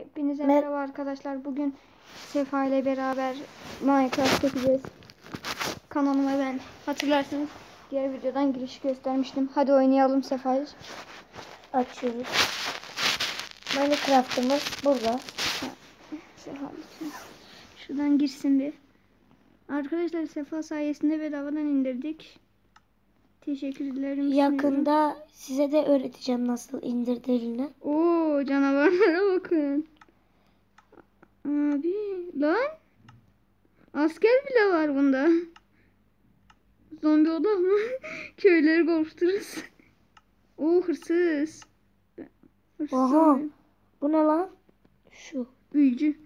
Hepinize Mer- merhaba arkadaşlar. Bugün Sefa ile beraber Minecraft yapacağız. Kanalıma ben hatırlarsınız diğer videodan giriş göstermiştim. Hadi oynayalım Sefa. Açıyoruz. Minecraft'ımız burada. Şuradan girsin bir. Arkadaşlar Sefa sayesinde bedavadan indirdik. Teşekkürlerim. sunuyorum. Yakında size de öğreteceğim nasıl indirdiğini. Oo canavarlara bakın. Abi lan. Asker bile var bunda. Zombi oda mı? Köyleri korkuturuz. Oo hırsız. Hırsız abi. Bu ne lan? Şu. Büyücü.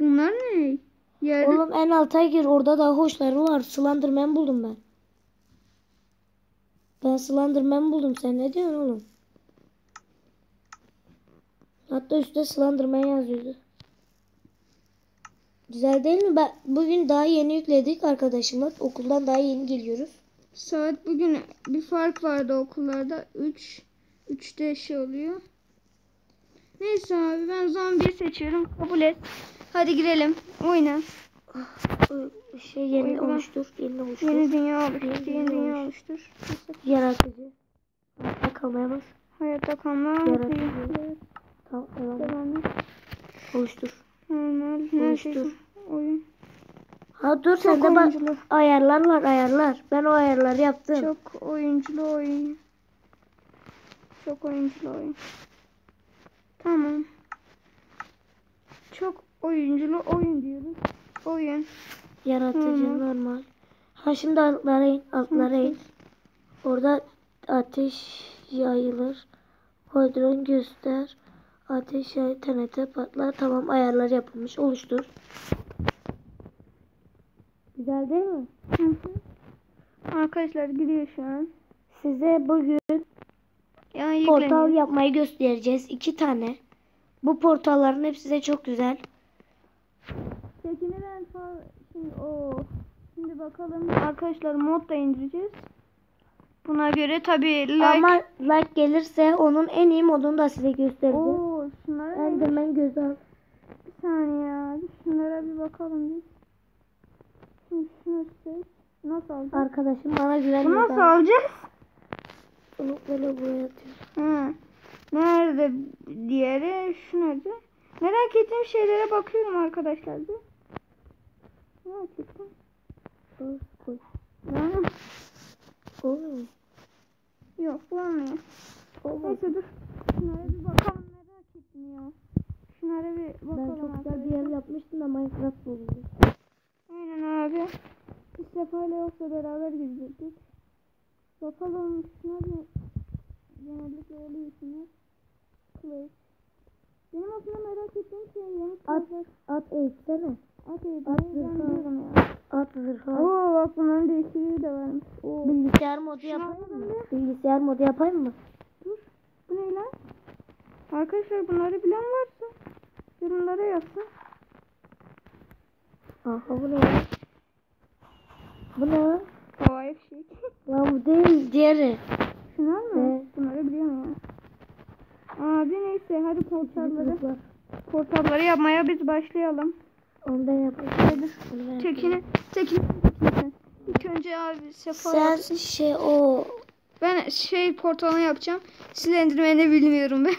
Bunlar ne? Yerde Oğlum en alta gir. Orada da hoşları var. Slenderman buldum ben. Ben Slenderman buldum. Sen ne diyorsun oğlum? Hatta üstte Slenderman yazıyordu. Güzel değil mi? Ben, bugün daha yeni yükledik arkadaşımla. Okuldan daha yeni geliyoruz. saat bugün bir fark vardı okullarda. 3 3'te şey oluyor. Neyse abi ben zombi seçiyorum. Kabul et. Hadi girelim. Oyna. Şey yeni Uygula. oluştur. Yeni oluştur. Yeni dünya oluştur. Yeni Yeni dünya oluştur. Yaratıcı. Hayatta kalmaya bas. Hayatta kalma. Yaratıcı. Tamam devam et. Devam et. Oluştur. Normal. Her Oluştur. şey. Oyun. Ha dur Çok sende bak ayarlar var ayarlar. Ben o ayarları yaptım. Çok oyunculu oyun. Çok oyunculu oyun. Tamam. Çok oyunculu oyun diyoruz. Oyun. Yaratıcı Normal. normal. Ha şimdi altlara in altlara in. Orada ateş yayılır. Kodron göster. Ateş yay TNT patlar. Tamam ayarlar yapılmış. Oluştur. Güzel değil mi? Hı hı. Arkadaşlar gidiyor şu an. Size bugün Yani portal yapmayı göstereceğiz. iki tane. Bu portalların hepsi de çok güzel. Tekini ben fa- şimdi o şimdi bakalım arkadaşlar mod da indireceğiz. Buna göre tabi like Ama like gelirse onun en iyi modunu da size göstereceğim. Oo şunlara? Enderman gözü al. bir saniye ya. Şunlara bir bakalım biz. Şimdi şunu seç. Nasıl alacağız? Arkadaşım bana Bu güvenmiyor. nasıl alacağız? Böyle buraya atıyorum. Hı. Nerede diğeri? Şu nerede? Merak ettiğim şeylere bakıyorum arkadaşlar bir. Ettim. Al, koy. Ha, Olmuyor. Yok bulmuyor. Olmaz. Neyse dur. Şunlara bir bakalım merak ettim ya. Şunlara bir Ben bakalım çok güzel bir yer yapmıştım da Minecraft bozuldu. Aynen abi. Biz Sefa'yla yoksa beraber gidecektik. Bakalım şuna bir genellikle oluyor şunlar. Kılıç. Benim aslında merak ettiğim şey yeni At, kılıçlar. at eğitsene. Eğitimi at zırhı. At zırhı. Oo bak bunların değişikliği de varmış. Oo. Bilgisayar modu yapayım mı? Bilgisayar modu yapayım mı? Dur. Bu ne lan? Arkadaşlar bunları bilen varsa yorumlara yazsın. Aha bu ne? Bu ne? Havai fişek. Lan bu değil diğeri. Şunlar mı? Evet. Bunları biliyorum ya. Abi neyse hadi portalları. Portalları yapmaya biz başlayalım. Onu ben yapayım. Tekini, tekini. İlk önce abi sefa Sen yapsın. şey o Ben şey portalını yapacağım. Siz endirmeni bilmiyorum ben.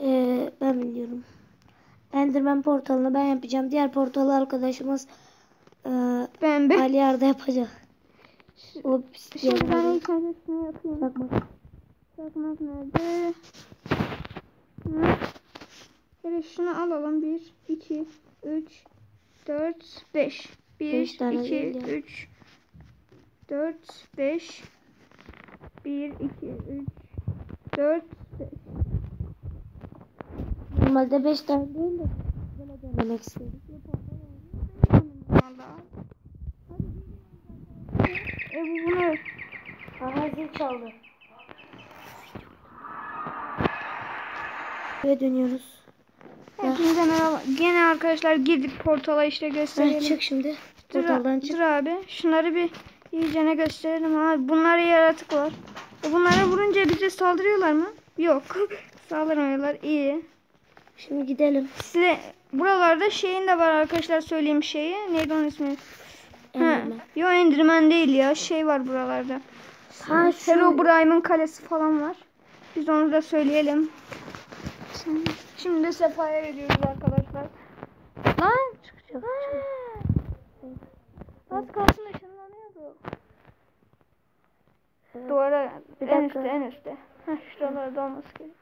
Ee, ben biliyorum. Enderman portalını ben yapacağım. Diğer portalı arkadaşımız e, Ben ben. Ali Arda yapacak. O Şimdi ben ilk önce şunu yapayım. Bakma. Çakmak nerede? Hı. Şöyle şunu alalım. 1, 2, 3, 4, 5. 1, Beş tane 2, değil ya. 3, 4, 5. 1, 2, 3, 4, 5. Normalde 5 tane değil de böyle denemek istedim. Valla. E bu bunu Aha zil çaldı. Ve dönüyoruz. Hepinize merhaba. Gene arkadaşlar girdik portala işte Sen gösterelim. çık şimdi. Dur, çık. dur abi. Şunları bir iyicene gösterelim abi. Bunlara yaratık var. E bunlara vurunca bize saldırıyorlar mı? Yok. Saldırmıyorlar. İyi. Şimdi gidelim. Size buralarda şeyin de var arkadaşlar söyleyeyim şeyi. Neydi onun ismi? Enderman. yo Enderman değil ya. Şey var buralarda. Ha şu kalesi falan var. Biz onu da söyleyelim. Şimdi Sefa'ya veriyoruz arkadaşlar. Lan çıkacak. az kalsın ışınlanıyordu. Duvara Bir en dakika. üstte en üstte. Heh, şuralarda olması gerek.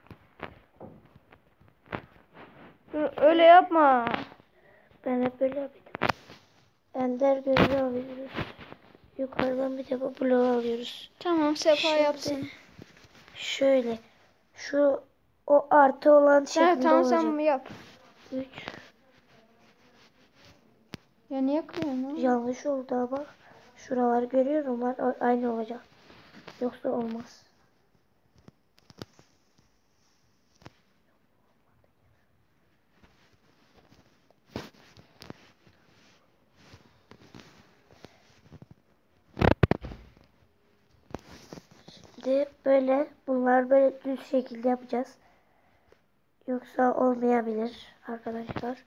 Dur öyle yapma. Ben hep böyle yapıyordum. Ender gözü alıyoruz. Yukarıdan bir de bu bloğu alıyoruz. Tamam Sefa Şimdi- yapsın. Şöyle. Şu o artı olan şeklinde Evet, tamam olacak. sen yap. 3. Ya niye kırıyorsun? Yanlış oldu ama. Şuraları görüyorum. A- aynı olacak. Yoksa olmaz. Şimdi böyle bunlar böyle düz şekilde yapacağız. Yoksa olmayabilir arkadaşlar.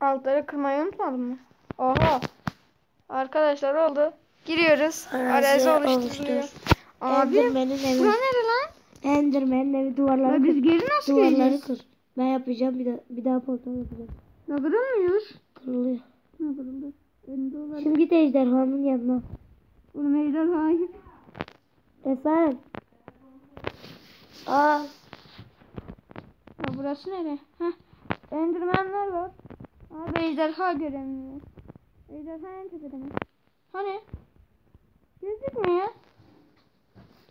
Altları kırmayı unutmadın mı? Oha. Arkadaşlar oldu. Giriyoruz. Arazi Arazi oluşturuluyor. oluştur. Abi bura nere lan? Enderman'in evi duvarları Ya biz geri nasıl Duvarları geleceğiz? kır. Ben yapacağım bir daha bir daha portal yapacağım. Ya kırılmıyoruz. Kırılıyor. Ne kırıldı? Şimdi git ejderhanın yanına. Bunu meydan hayır. Efendim. Aa, Ya burası nere? Heh. Endermanlar var. Abi ejderha göremiyor. Ejderha en tepede mi? Hani? Gözükmüyor.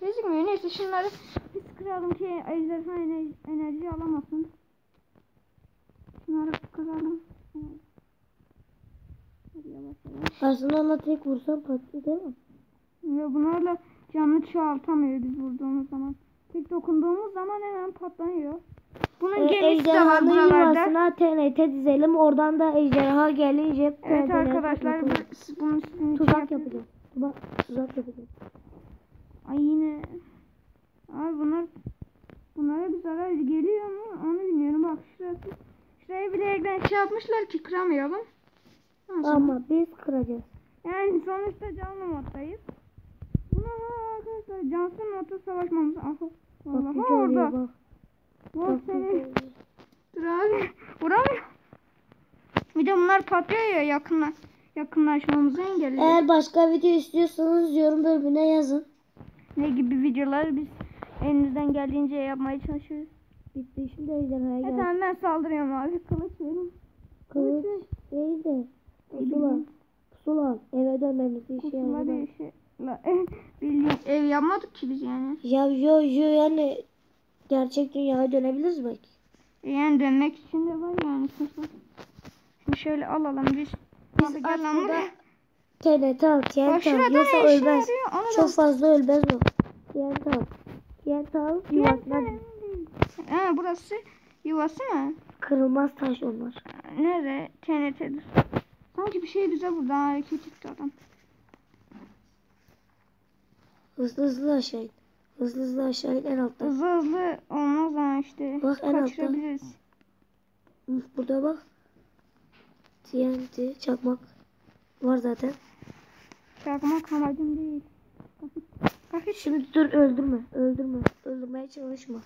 Gözükmüyor. Neyse şunları biz kıralım ki ejderha ener- enerji alamasın. Şunları kıralım. Evet. Aslında ona tek vursam patlıyor değil mi? Ve bunlarla canlı çoğaltamıyor biz vurduğumuz zaman. Tek dokunduğumuz zaman hemen patlanıyor. Bunun Ee, gemisi de var buralarda. TNT dizelim. Oradan da ejderha gelince Evet arkadaşlar bu- siz- bunu sizin için Tuzak yapıyoruz. yapacağım. Tuzak, tuzak yapacağım. Ay yine. Abi bunlar bunlara bir zarar geliyor mu? Onu bilmiyorum. Bak şurası. Şurayı bilerekten şey yapmışlar ki kıramayalım. Ama biz kıracağız. Yani sonuçta canlı moddayız. Buna arkadaşlar cansız modda savaşmamız. Aha. Bak Vallahi oluyor orada. bak. Bak Bak seni. Vuramıyor. Bir de bunlar patlıyor ya yakınla, yakınlaşmamızı engelliyor. Eğer başka video istiyorsanız yorum bölümüne yazın. Ne gibi videolar biz elimizden geldiğince yapmaya çalışıyoruz. Bitti şimdi ejderhaya E geldi. tamam ben saldırıyorum abi. Kılıç verin. Kılıç değil de pusula. Pusula. Eve dönmemiz işe yarar. bir şey. La, bildiğin ev yapmadık ki biz yani. Ya yo yo yani gerçek dünyaya dönebiliriz belki. Yani dönmek için de var yani. Şimdi şöyle alalım biz. Lan buraya. TNT al, TNT al. Yoksa ölmez. da Çok fazla ölmez o. TNT al. TNT al. Yuvasına Ha, burası yuvası mı? kırılmaz taş onlar. Nerede? TNT'dir. Sanki bir şey bize burada hareket etti adam. Hızlı hızlı aşağı in. Hızlı hızlı aşağı in en altta. Hızlı hızlı olmaz ha işte. Bak en altta. Kaçırabiliriz. Hı, Burada bak. TNT çakmak var zaten. Çakmak amacım değil. Bakın Şimdi dur öldürme. Öldürme. Öldürmeye çalışma.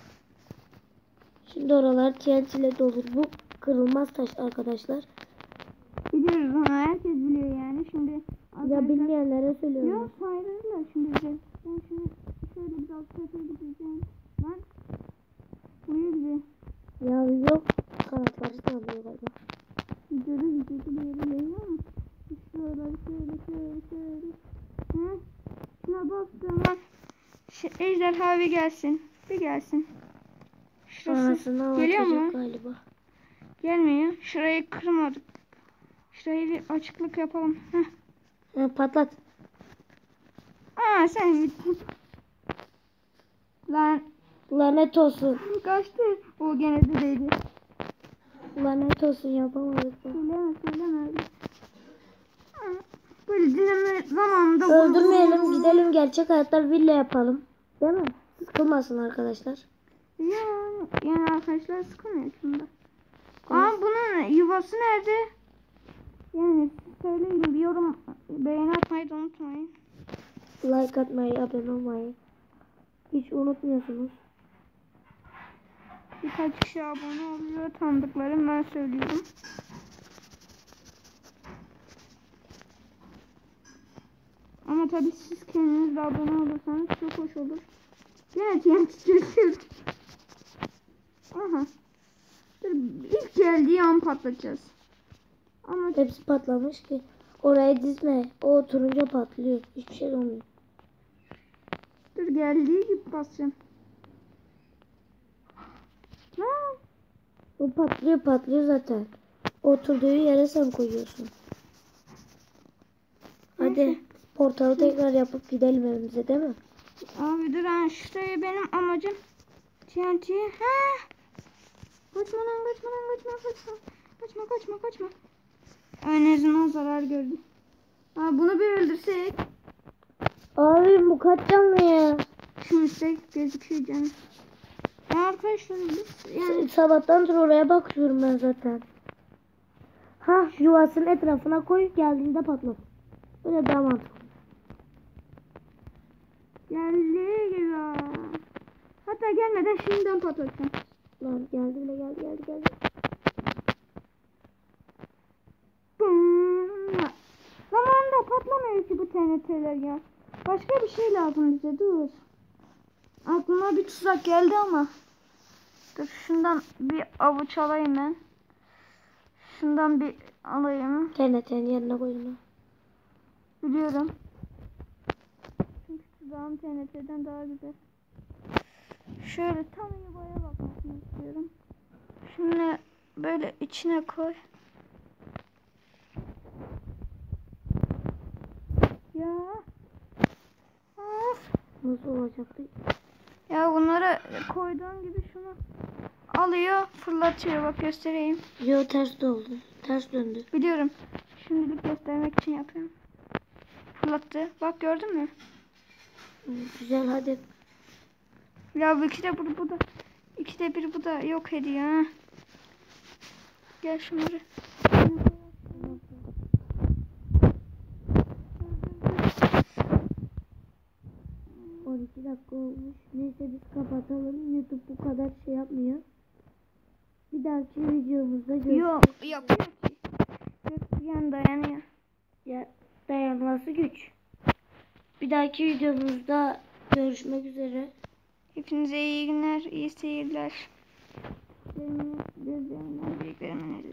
Şimdi oralar TNT ile dolur. Bu kırılmaz taş arkadaşlar. biliyoruz onu herkes biliyor yani. Şimdi Ya bilmeyenlere söylüyorum. Yok sayılırlar şimdi bize. Ben şimdi şöyle biraz tepeye gideceğim. Lan. Buraya bize. Ya yok. Kanatları sallıyor galiba. Videoda videoda bir yere geliyor mu? Şöyle şöyle şöyle şöyle. Hı? Şuna bastım bak. Şu ejderha bir gelsin. Bir gelsin. Şurası geliyor mu? galiba. gelmiyor. Şurayı kırmadık. Şurayı bir açıklık yapalım. Heh. Patlat. Aa sen bittin. Lan Lanet olsun. kaçtı. O gene de değdi. Lanet olsun yapamadık. Söyleme söyleme Böyle dinleme zamanında Öldürmeyelim gidelim gerçek hayatta villa yapalım. Değil mi? Sıkılmasın arkadaşlar. Yani, yani arkadaşlar sıkılmıyor bunda. Aa bunun yuvası nerede? Yani söyleyin bir yorum beğeni atmayı da unutmayın. Like atmayı, abone olmayı. Hiç unutmuyorsunuz. Birkaç kişi abone oluyor tanıdıklarım ben söylüyorum. Ama tabii siz kendiniz de abone olursanız çok hoş olur. Gene TNT çözüyorum. Aha. Dur ilk geldiği an patlatacağız. Ama Hepsi patlamış ki. Oraya dizme. O oturunca patlıyor. Hiçbir şey olmuyor. dur geldiği gibi basacağım. Lan. O patlıyor patlıyor zaten. Oturduğu yere sen koyuyorsun. Hadi Neyse. portalı tekrar yapıp gidelim evimize değil mi? Abi dur ha şuraya benim amacım TNT. Ha. Kaçma lan kaçma lan kaçma kaçma. Kaçma kaçma kaçma. En azından zarar gördüm. Aa, bunu bir öldürsek. Abi bu kaç canlı ya? Şimdi size gözüküyor canım. Ya arkadaşlar yani Sabahtan dur oraya bakıyorum ben zaten. Ha yuvasının etrafına koy geldiğinde patlat. Böyle daha mantıklı. geldi gibi. Hatta gelmeden şimdiden patlatacağım. Lan geldi bile geldi geldi geldi. Bum. Zamanında patlamıyor ki bu TNT'ler ya. Başka bir şey lazım bize dur. Aklıma bir tuzak geldi ama. Dur şundan bir avuç alayım ben. Şundan bir alayım. TNT'nin yerine koy onu. Biliyorum. Çünkü tuzağım TNT'den daha güzel. Şöyle tam yuvaya bakmasını istiyorum. Şunu böyle içine koy. Ya. Of. Nasıl olacaktı? Ya bunları koyduğun gibi şunu alıyor fırlatıyor bak göstereyim. Yo ters de oldu. Ters döndü. Biliyorum. Şimdilik göstermek için yapıyorum. Fırlattı. Bak gördün mü? Güzel hadi. Ya bu ikide bir bu da. İkide bir bu da yok ediyor ha. Gel şunları. 12 dakika olmuş. Neyse biz kapatalım. YouTube bu kadar şey yapmıyor. Bir dahaki videomuzda görüşürüz. Yok. Yok bir yan dayanıyor. Ya, dayanması güç. Bir dahaki videomuzda görüşmek üzere. Hepinize iyi günler, iyi seyirler. Gözlerimi, gözlerimi